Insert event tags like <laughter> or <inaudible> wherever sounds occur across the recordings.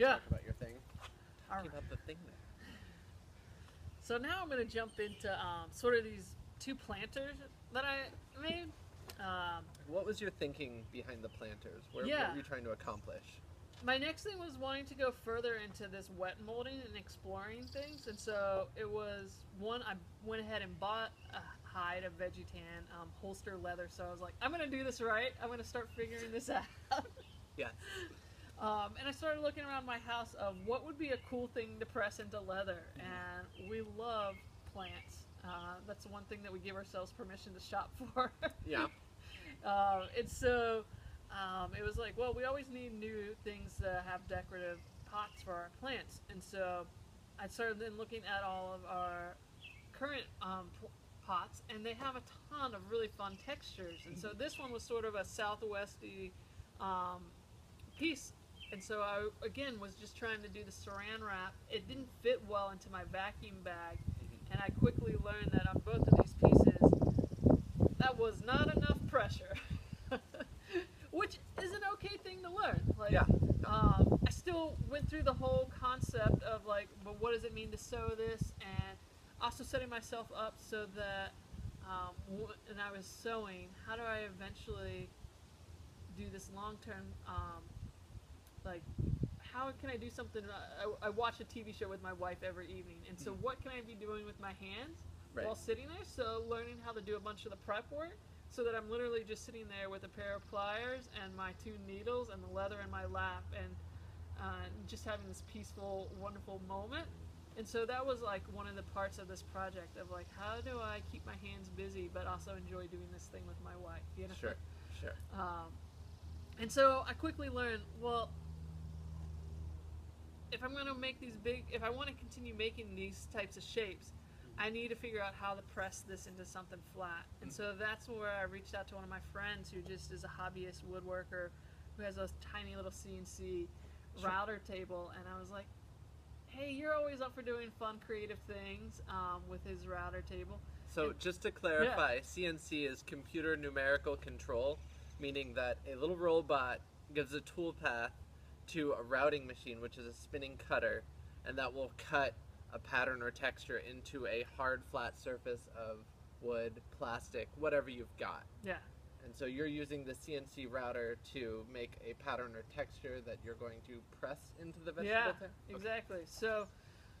to Yeah. talk about your thing. All Talking right. about the thing there. So now I'm going to jump into um, sort of these two planters that I made. Um, What was your thinking behind the planters? Where, What Yeah. were you trying to accomplish? my next thing was wanting to go further into this wet molding and exploring things, and so it was one I went ahead and bought a hide of veg tan um, holster leather. So I was like, I'm gonna do this right. I'm gonna start figuring this <laughs> out. Yes. Um, and I started looking around my house of what would be a cool thing to press into leather, and we love plants. Uh, that's the one thing that we give ourselves permission to shop <laughs> for. Yeah. <laughs> Um, and so um, it was like, well, we always need new things to have decorative pots for our plants. And so I started then looking at all of our current um, p- pots, and they have a ton of really fun textures. And so this one was sort of a southwesty um, piece. And so I, again, was just trying to do the saran wrap. It didn't fit well into my vacuum bag. And I quickly learned that on both of these pieces, that was not enough pressure. <laughs> Which is an okay thing to learn. Like, Yeah. um, I still went through the whole concept of like, but what does it mean to sew this, and also setting myself up so that um, w- when I was sewing, how do I eventually do this long term? Um, like, how can I do something? I, I watch a TV show with my wife every evening, and so Mhm. what can I be doing with my hands Right. while sitting there? So learning how to do a bunch of the prep work so that I'm literally just sitting there with a pair of pliers and my two needles and the leather in my lap and uh, just having this peaceful, wonderful moment. And so that was like one of the parts of this project of like, how do I keep my hands busy but also enjoy doing this thing with my wife? You know? Sure. Sure. <laughs> Um, and so I quickly learned, well, if I'm going to make these big, if I want to continue making these types of shapes, I need to figure out how to press this into something flat. And so that's where I reached out to one of my friends who just is a hobbyist woodworker who has a tiny little CNC router table. And I was like, hey, you're always up for doing fun, creative things um, with his router table. So And- just to clarify, CNC is computer numerical control, meaning that a little robot gives a tool path to a routing machine, which is a spinning cutter, and that will cut a pattern or texture into a hard, flat surface of wood, plastic, whatever you've got. Yeah. And so you're using the CNC router to make a pattern or texture that you're going to press into the vegetable Yeah. Okay. exactly. So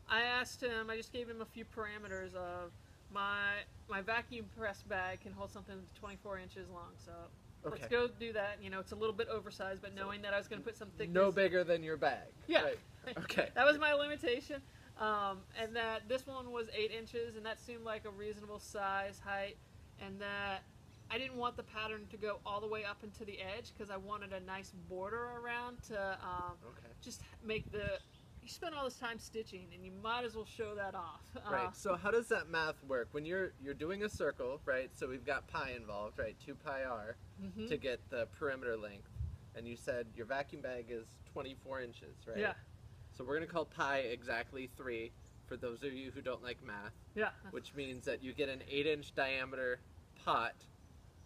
I asked him, I just gave him a few parameters of my my vacuum press bag can hold something 24 inches long. So let's go do that. You know, it's a little bit oversized, but knowing that I was going to put some thickness. No bigger than your bag. Yeah. Right. <laughs> Okay. that was my limitation. Um, and that this one was eight inches, and that seemed like a reasonable size, height, and that I didn't want the pattern to go all the way up into the edge because I wanted a nice border around to um, Okay. just make the. You spend all this time stitching, and you might as well show that off. Uh, <laughs> Right. So how does that math work? When you're you're doing a circle, right? So we've got pi involved, right? Two pi r mhm. to get the perimeter length, and you said your vacuum bag is 24 inches, right? Yeah, So we're gonna call pi exactly three for those of you who don't like math, yeah, which means that you get an eight-inch diameter pot,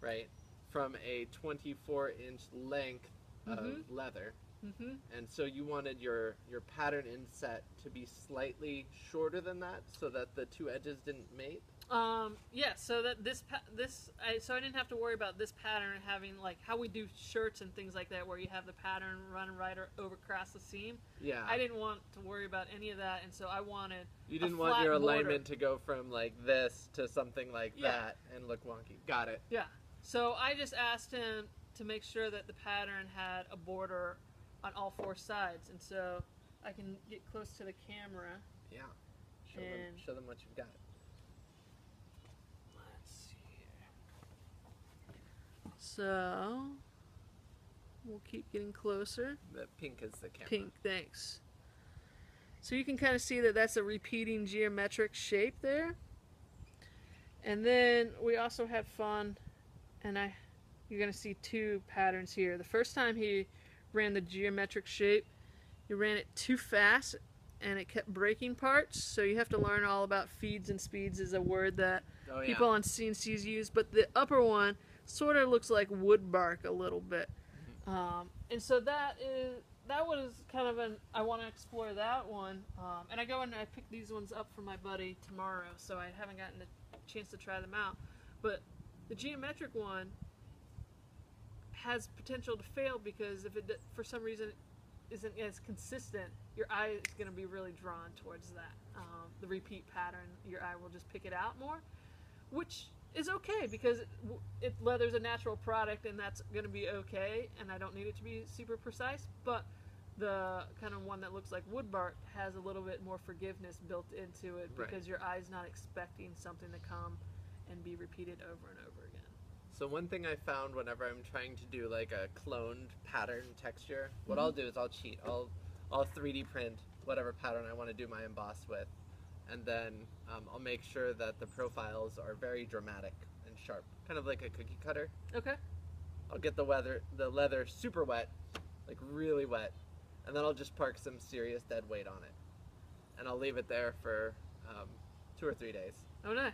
right, from a 24-inch length of Mhm. leather. Hmm And so you wanted your your pattern inset to be slightly shorter than that, so that the two edges didn't mate. Um, yeah. So that this this I, so I didn't have to worry about this pattern having like how we do shirts and things like that, where you have the pattern run right or over across the seam. Yeah. I didn't want to worry about any of that, and so I wanted you didn't want your border. alignment to go from like this to something like Yeah. that and look wonky. Got it. Yeah. So I just asked him to make sure that the pattern had a border on all four sides, and so I can get close to the camera. Yeah. Show them show them what you've got. Let's see here. So we'll keep getting closer. The pink is the camera. Pink, thanks. So you can kind of see that that's a repeating geometric shape there. And then we also had fun, and I, you're gonna see two patterns here. The first time he ran the geometric shape, You ran it too fast, and it kept breaking parts. So you have to learn all about feeds and speeds is a word that Oh yeah. people on CNCs use, but the upper one sort of looks like wood bark a little bit. Mm-hmm. Um, and so that is that was kind of an I want to explore that one, um, and I go and I pick these ones up for my buddy tomorrow, so I haven't gotten a chance to try them out. But the geometric one has potential to fail because if it for some reason isn't as consistent, your eye is going to be really drawn towards that. Um, the repeat pattern, your eye will just pick it out more, which is okay because it, it leather's a natural product and that's going to be okay. And I don't need it to be super precise, but the kind of one that looks like wood bark has a little bit more forgiveness built into it Right. because your eye's not expecting something to come and be repeated over and over again. So one thing I found whenever I'm trying to do like a cloned pattern texture, what I'll do is I'll cheat. I'll I'll 3D print whatever pattern I want to do my emboss with, and then um, I'll make sure that the profiles are very dramatic and sharp, kind of like a cookie cutter. Okay. I'll get the weather the leather super wet, like really wet, and then I'll just park some serious dead weight on it, and I'll leave it there for um, two or three days Oh, nice.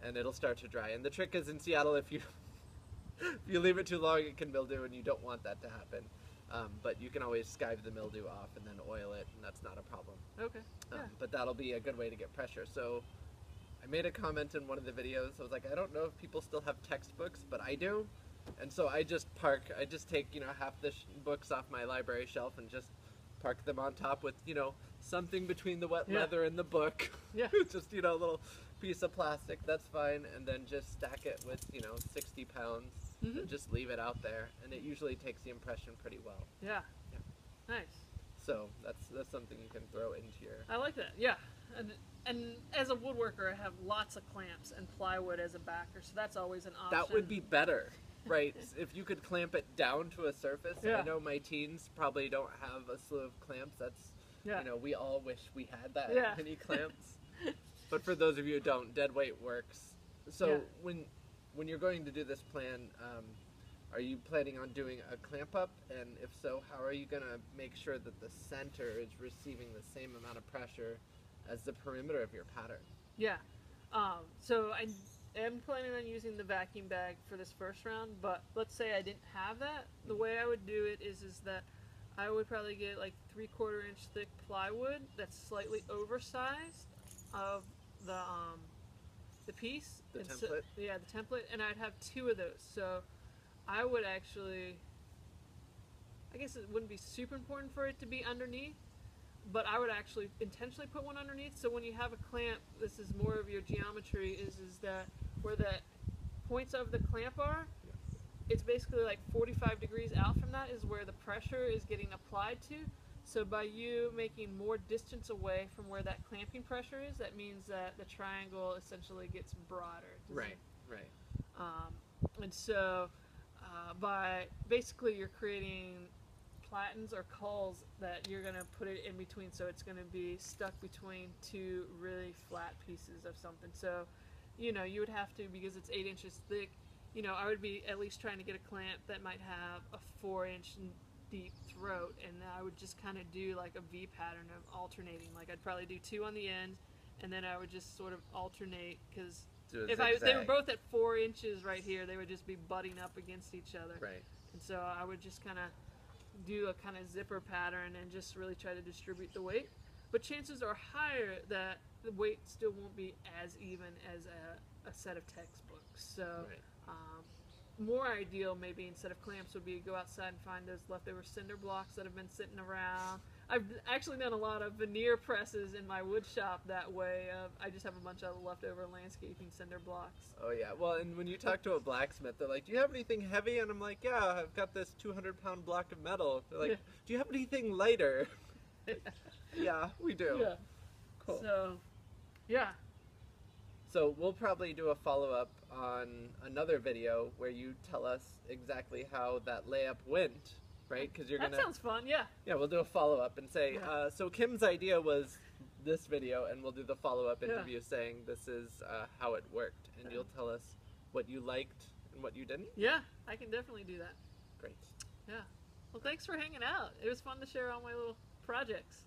and it'll start to dry. And the trick is in Seattle, if you if you leave it too long, it can mildew, and you don't want that to happen. Um, but you can always skive the mildew off and then oil it, and that's not a problem. Okay. Um, Yeah. But that'll be a good way to get pressure. So I made a comment in one of the videos. I was like, I don't know if people still have textbooks, but I do. And so I just park. I just take you know half the sh- books off my library shelf and just park them on top with you know something between the wet Yeah. leather and the book. Yeah. <laughs> just you know a little piece of plastic. That's fine. And then just stack it with you know 60 pounds. Mhm. And just leave it out there, and it usually takes the impression pretty well. Yeah. Yeah. Nice. So that's that's something you can throw into your. I like that. Yeah. And and as a woodworker, I have lots of clamps and plywood as a backer, so that's always an option. That would be better, <laughs> right? if you could clamp it down to a surface. Yeah. I know my teens probably don't have a slew of clamps. That's Yeah. you know we all wish we had that Yeah. many clamps. <laughs> but for those of you who don't, dead weight works. So Yeah. when when you're going to do this plan, um, are you planning on doing a clamp up? And if so, how are you going to make sure that the center is receiving the same amount of pressure as the perimeter of your pattern? Yeah. Um, so I am planning on using the vacuum bag for this first round, but let's say I didn't have that. The way I would do it is is that I would probably get like three quarter inch thick plywood that's slightly oversized of the um, the piece. The And so- template? yeah, the template, and I'd have two of those. So I would actually. I guess it wouldn't be super important for it to be underneath, but I would actually intentionally put one underneath. So when you have a clamp, this is more of your geometry. Is is that where the points of the clamp are? It's basically like 45 degrees out from that is where the pressure is getting applied to. So by you making more distance away from where that clamping pressure is, that means that the triangle essentially gets broader. Right, right. um, and so, uh, by basically, you're creating platens or cauls that you're going to put it in between, so it's going to be stuck between two really flat pieces of something. So, you know, you would have to, because it's eight inches thick, you know, I would be at least trying to get a clamp that might have a four inch deep throat, and I would just kind of do like a V pattern of alternating. Like, I'd probably do two on the end, and then I would just sort of alternate because if I, they were both at four inches right here, they would just be butting up against each other. Right. And so I would just kind of do a kind of zipper pattern and just really try to distribute the weight. But chances are higher that the weight still won't be as even as a, a set of textbooks. So Right. um, more ideal maybe instead of clamps would be to go outside and find those leftover cinder blocks that have been sitting around. I've actually done a lot of veneer presses in my wood shop that way. Uh, I just have a bunch of leftover landscaping cinder blocks. Oh yeah. Well, and when you talk to a blacksmith, they're like, "Do you have anything heavy?" And I'm like, "Yeah, I've got this 200 pound block of metal." They're like, Yeah. "Do you have anything lighter?" <laughs> yeah, we do. Yeah. Cool. So, yeah. So we'll probably do a follow up on another video where you tell us exactly how that layup went, right? Because you're that gonna sounds fun. Yeah. yeah, we'll do a follow up and say, Yeah. uh, so Kim's idea was this video, and we'll do the follow up Yeah. interview saying this is uh, how it worked, and you'll tell us what you liked and what you didn't. Yeah, I can definitely do that. Great. Yeah. Well, thanks for hanging out. It was fun to share all my little projects.